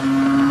Música